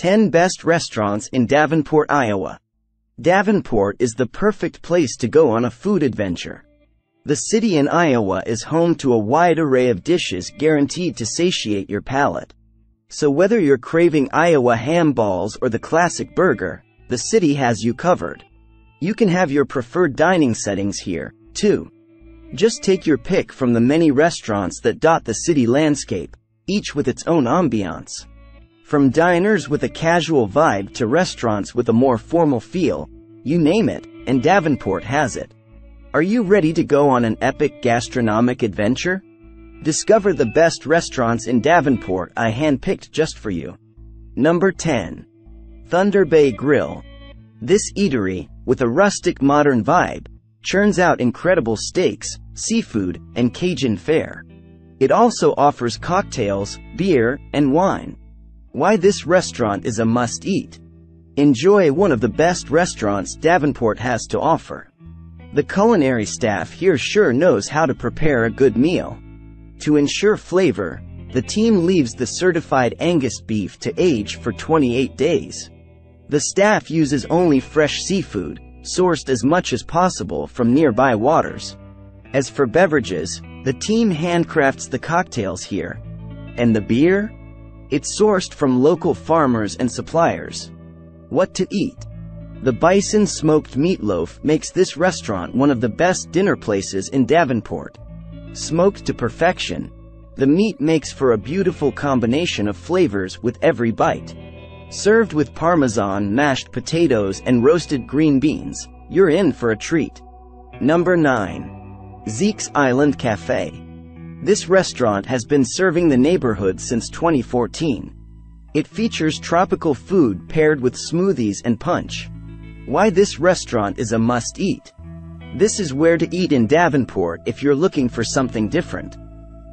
10 Best Restaurants in Davenport, Iowa. Davenport is the perfect place to go on a food adventure. The city in Iowa is home to a wide array of dishes guaranteed to satiate your palate. So whether you're craving Iowa ham balls or the classic burger, the city has you covered. You can have your preferred dining settings here, too. Just take your pick from the many restaurants that dot the city landscape, each with its own ambiance. From diners with a casual vibe to restaurants with a more formal feel, you name it, and Davenport has it. Are you ready to go on an epic gastronomic adventure? Discover the best restaurants in Davenport I handpicked just for you. Number 10. Thunder Bay Grill. This eatery, with a rustic modern vibe, churns out incredible steaks, seafood, and Cajun fare. It also offers cocktails, beer, and wine. Why this restaurant is a must-eat. Enjoy one of the best restaurants Davenport has to offer. The culinary staff here sure knows how to prepare a good meal. To ensure flavor, the team leaves the certified Angus beef to age for 28 days. The staff uses only fresh seafood, sourced as much as possible from nearby waters. As for beverages, the team handcrafts the cocktails here. And the beer? It's sourced from local farmers and suppliers. What to eat? The bison smoked meatloaf makes this restaurant one of the best dinner places in Davenport. Smoked to perfection, the meat makes for a beautiful combination of flavors with every bite. Served with parmesan, mashed potatoes, and roasted green beans, you're in for a treat. Number 9. Zeke's Island Cafe. This restaurant has been serving the neighborhood since 2014. It features tropical food paired with smoothies and punch. Why this restaurant is a must-eat. This is where to eat in Davenport if you're looking for something different.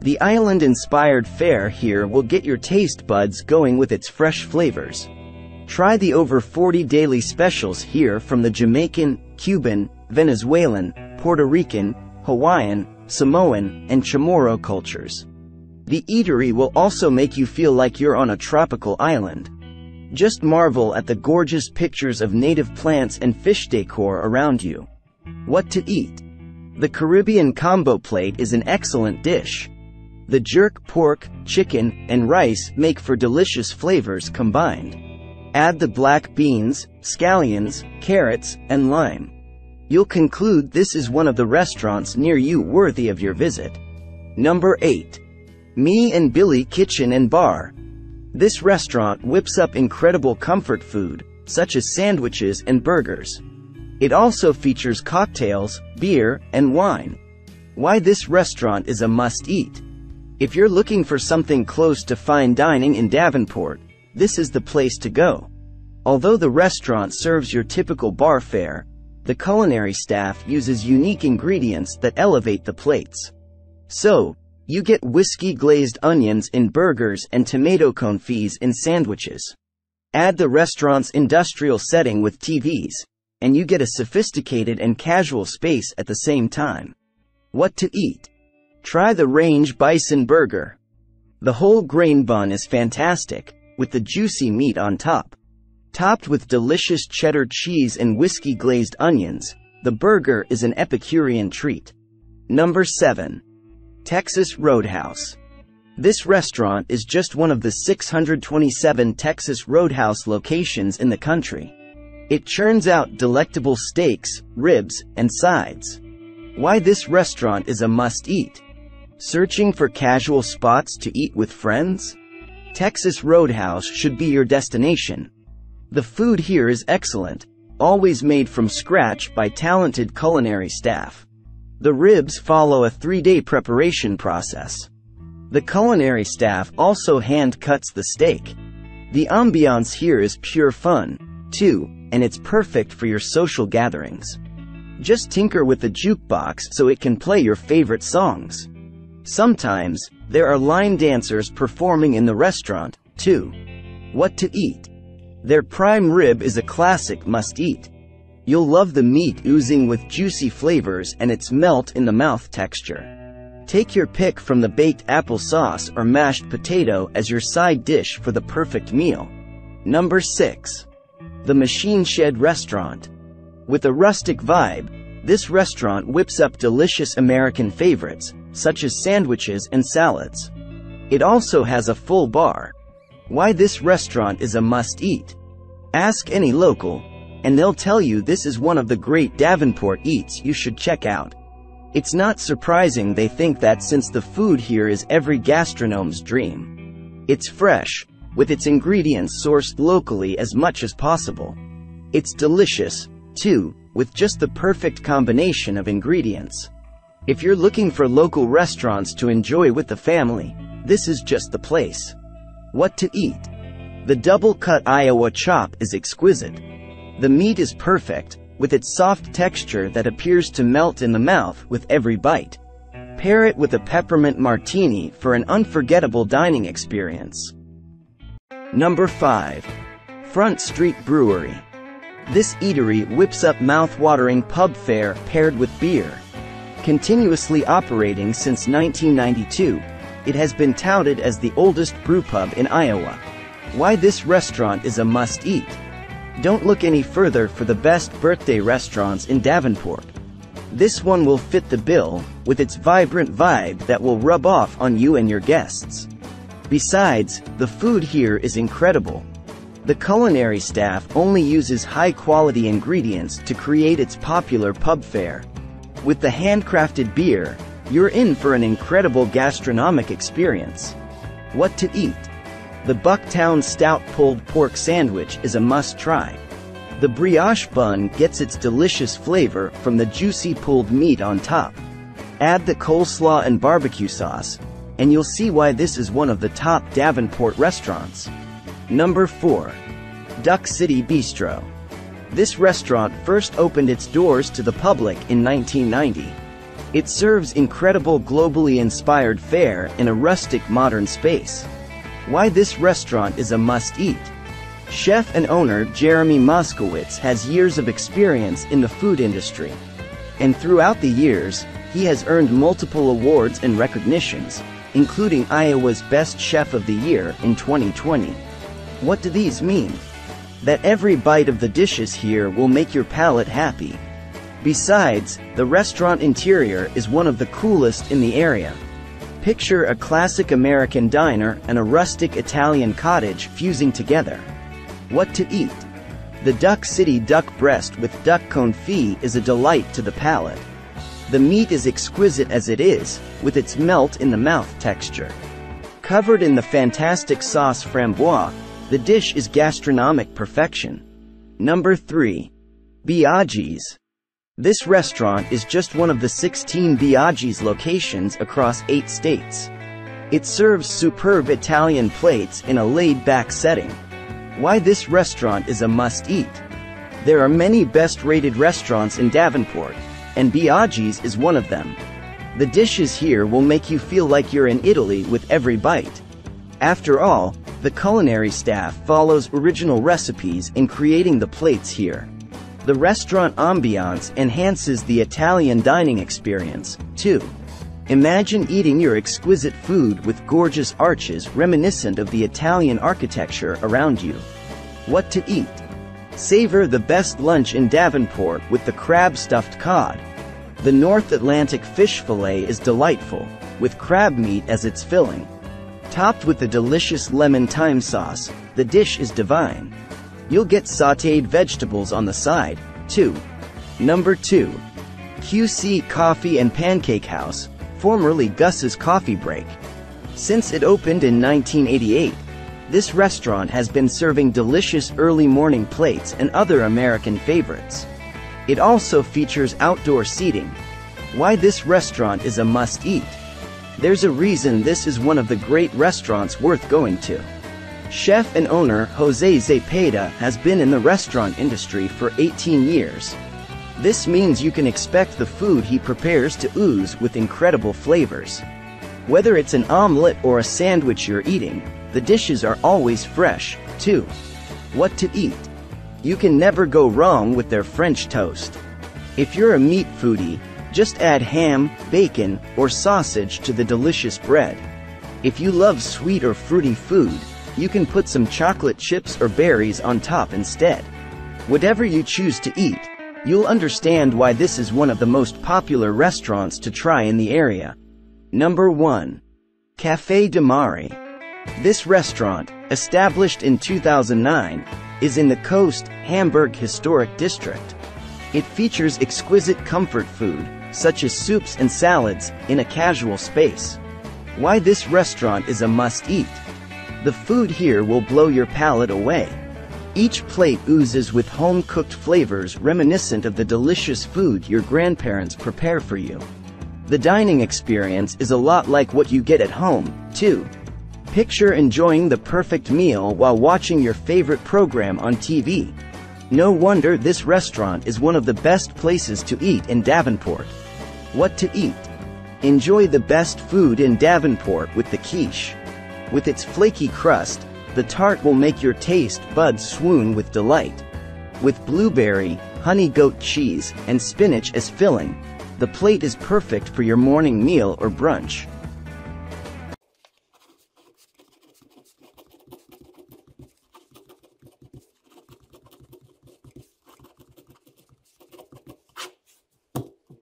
The island-inspired fare here will get your taste buds going with its fresh flavors. Try the over 40 daily specials here from the Jamaican, Cuban, Venezuelan, Puerto Rican, Hawaiian, Samoan, and Chamorro cultures. The eatery will also make you feel like you're on a tropical island. Just marvel at the gorgeous pictures of native plants and fish decor around you. What to eat? The Caribbean combo plate is an excellent dish. The jerk pork, chicken, and rice make for delicious flavors combined. Add the black beans, scallions, carrots, and lime. You'll conclude this is one of the restaurants near you worthy of your visit. Number 8. Me and Billy Kitchen and Bar. This restaurant whips up incredible comfort food, such as sandwiches and burgers. It also features cocktails, beer, and wine. Why this restaurant is a must-eat. If you're looking for something close to fine dining in Davenport, this is the place to go. Although the restaurant serves your typical bar fare, the culinary staff uses unique ingredients that elevate the plates. So, you get whiskey glazed onions in burgers and tomato confits in sandwiches. Add the restaurant's industrial setting with TVs, and you get a sophisticated and casual space at the same time. What to eat? Try the Range Bison Burger. The whole grain bun is fantastic, with the juicy meat on top. Topped with delicious cheddar cheese and whiskey glazed onions, the burger is an Epicurean treat. Number 7. Texas Roadhouse. This restaurant is just one of the 627 Texas Roadhouse locations in the country. It churns out delectable steaks, ribs, and sides. Why this restaurant is a must-eat. Searching for casual spots to eat with friends? Texas Roadhouse should be your destination, the food here is excellent, always made from scratch by talented culinary staff. The ribs follow a three-day preparation process. The culinary staff also hand cuts the steak. The ambiance here is pure fun, too, and it's perfect for your social gatherings. Just tinker with the jukebox so it can play your favorite songs. Sometimes, there are line dancers performing in the restaurant, too. What to eat? Their prime rib is a classic must-eat. You'll love the meat oozing with juicy flavors and its melt-in-the-mouth texture. Take your pick from the baked apple sauce or mashed potato as your side dish for the perfect meal. Number 6. The Machine Shed Restaurant. With a rustic vibe, this restaurant whips up delicious American favorites, such as sandwiches and salads. It also has a full bar. Why this restaurant is a must-eat? Ask any local, and they'll tell you this is one of the great Davenport eats you should check out. It's not surprising they think that since the food here is every gastronome's dream. It's fresh, with its ingredients sourced locally as much as possible. It's delicious, too, with just the perfect combination of ingredients. If you're looking for local restaurants to enjoy with the family, this is just the place. What to eat? The double-cut Iowa chop is exquisite. The meat is perfect, with its soft texture that appears to melt in the mouth with every bite. Pair it with a peppermint martini for an unforgettable dining experience. Number 5. Front Street Brewery. This eatery whips up mouth-watering pub fare paired with beer. Continuously operating since 1992, it has been touted as the oldest brewpub in Iowa. Why this restaurant is a must-eat. Don't look any further for the best birthday restaurants in Davenport. This one will fit the bill, with its vibrant vibe that will rub off on you and your guests. Besides, the food here is incredible. The culinary staff only uses high-quality ingredients to create its popular pub fare. With the handcrafted beer, you're in for an incredible gastronomic experience. What to eat? The Bucktown Stout Pulled Pork Sandwich is a must-try. The brioche bun gets its delicious flavor from the juicy pulled meat on top. Add the coleslaw and barbecue sauce, and you'll see why this is one of the top Davenport restaurants. Number 4. Duck City Bistro. This restaurant first opened its doors to the public in 1990. It serves incredible globally inspired fare in a rustic modern space. Why this restaurant is a must-eat. Chef and owner Jeremy Moskowitz has years of experience in the food industry. And throughout the years, he has earned multiple awards and recognitions, including Iowa's Best Chef of the Year in 2020. What do these mean? That every bite of the dishes here will make your palate happy. Besides, the restaurant interior is one of the coolest in the area. Picture a classic American diner and a rustic Italian cottage fusing together. What to eat? The Duck City duck breast with duck confit is a delight to the palate. The meat is exquisite as it is, with its melt-in-the-mouth texture. Covered in the fantastic sauce framboise, the dish is gastronomic perfection. Number 3. Biaggi's. This restaurant is just one of the 16 Biaggi's locations across 8 states. It serves superb Italian plates in a laid-back setting. Why this restaurant is a must-eat. There are many best-rated restaurants in Davenport, and Biaggi's is one of them. The dishes here will make you feel like you're in Italy with every bite. After all, the culinary staff follows original recipes in creating the plates here. The restaurant ambiance enhances the Italian dining experience, too. Imagine eating your exquisite food with gorgeous arches reminiscent of the Italian architecture around you. What to eat? Savor the best lunch in Davenport with the crab-stuffed cod. The North Atlantic fish fillet is delightful, with crab meat as its filling. Topped with the delicious lemon thyme sauce, the dish is divine. You'll get sautéed vegetables on the side, too. Number 2. QC Coffee and Pancake House, formerly Gus's Coffee Break. Since it opened in 1988, this restaurant has been serving delicious early morning plates and other American favorites. It also features outdoor seating. Why this restaurant is a must-eat. There's a reason this is one of the great restaurants worth going to. Chef and owner Jose Zepeda has been in the restaurant industry for 18 years. This means you can expect the food he prepares to ooze with incredible flavors. Whether it's an omelet or a sandwich you're eating, the dishes are always fresh, too. What to eat? You can never go wrong with their French toast. If you're a meat foodie, just add ham, bacon, or sausage to the delicious bread. If you love sweet or fruity food, You can put some chocolate chips or berries on top instead. Whatever you choose to eat, you'll understand why this is one of the most popular restaurants to try in the area. Number 1. Café d'Marie. This restaurant, established in 2009, is in the Coast, Hamburg Historic District. It features exquisite comfort food, such as soups and salads, in a casual space. Why this restaurant is a must-eat. The food here will blow your palate away. Each plate oozes with home-cooked flavors reminiscent of the delicious food your grandparents prepare for you. The dining experience is a lot like what you get at home, too. Picture enjoying the perfect meal while watching your favorite program on TV. No wonder this restaurant is one of the best places to eat in Davenport. What to eat? Enjoy the best food in Davenport with the quiche. With its flaky crust, the tart will make your taste buds swoon with delight. With blueberry, honey goat cheese, and spinach as filling, the plate is perfect for your morning meal or brunch.